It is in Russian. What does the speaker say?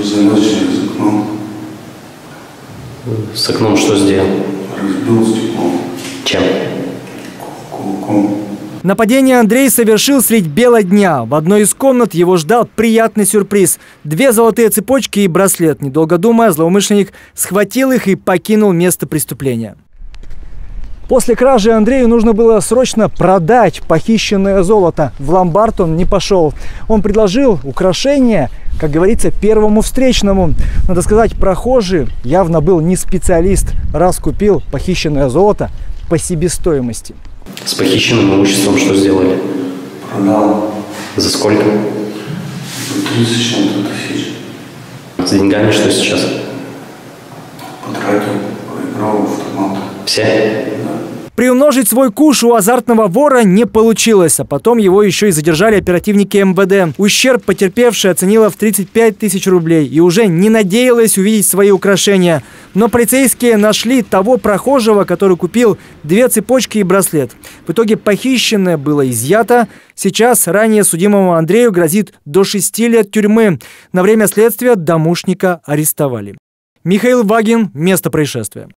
залез через окно, С окном что сделал? разбил стекло Чем? кулаком. Нападение Андрей совершил средь бела дня. В одной из комнат его ждал приятный сюрприз. Две золотые цепочки и браслет. Недолго думая, злоумышленник схватил их и покинул место преступления. После кражи Андрею нужно было срочно продать похищенное золото. В ломбард он не пошел. Он предложил украшение, как говорится, первому встречному. Надо сказать, прохожий явно был не специалист, раз купил похищенное золото по себестоимости. С похищенным имуществом что сделали? Продал За сколько? за 30 с чем-то тысяч. С деньгами что сейчас? Потратил, проиграл в автомат. Все? Приумножить свой куш у азартного вора не получилось, а потом его еще и задержали оперативники МВД. Ущерб потерпевшая оценила в 35 тысяч рублей и уже не надеялась увидеть свои украшения. Но полицейские нашли того прохожего, который купил две цепочки и браслет. В итоге похищенное было изъято. Сейчас ранее судимому Андрею грозит до 6 лет тюрьмы. На время следствия домушника арестовали. Михаил Вагин. Место происшествия.